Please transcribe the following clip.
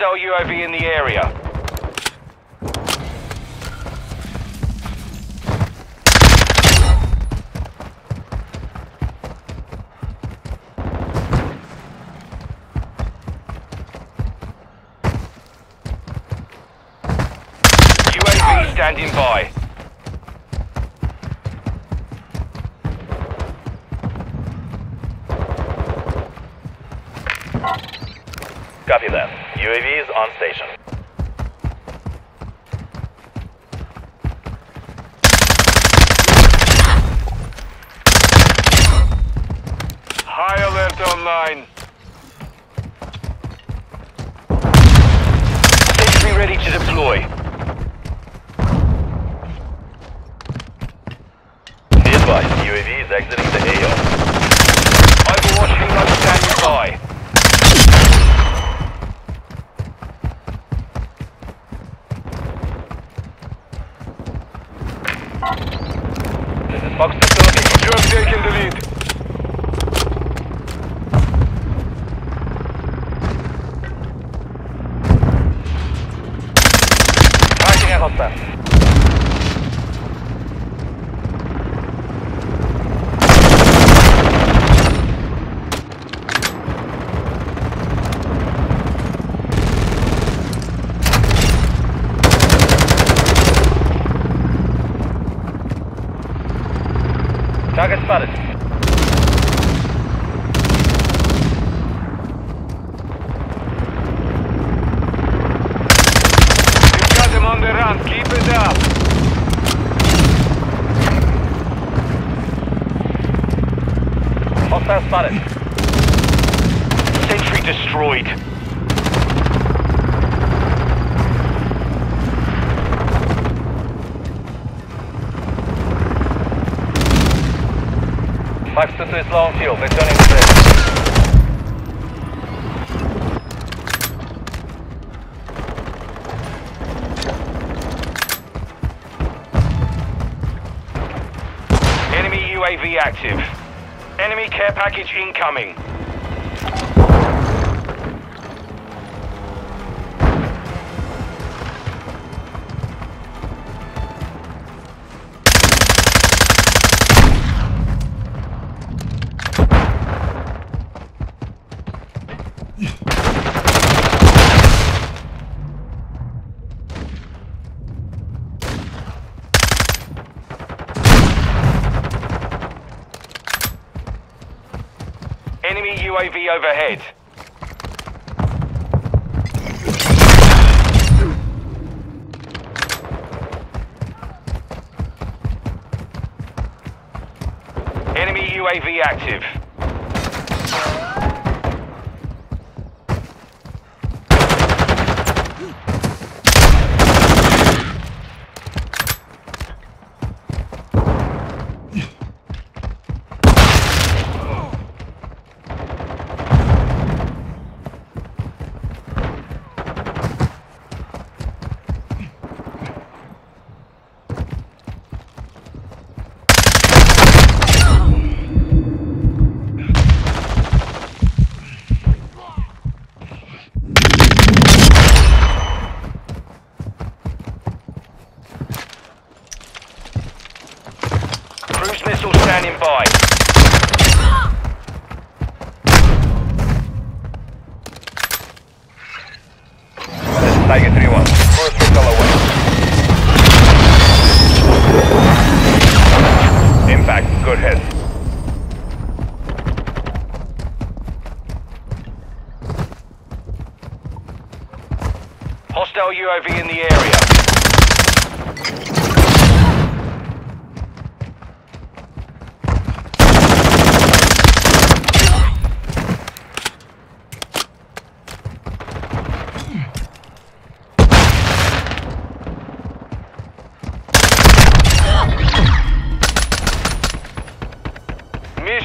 Hostile UAV in the area. UAV standing by. Copy that. UAV is on station. High alert online. Sentry ready to deploy. Be advised, UAV is exiting the AO. Fox facility. You have taken the lead. Tracking a hostile. Target spotted. You've got them on the run. Keep it up. Hostile spotted. Sentry destroyed. Fox 2 is low on fuel. Returning to base. Enemy UAV active. Enemy care package incoming. Enemy UAV overhead. Enemy UAV active. Standing by. This is Tiger 3-1. Cruise missile away. Impact. Good hit. Hostile UAV in the area.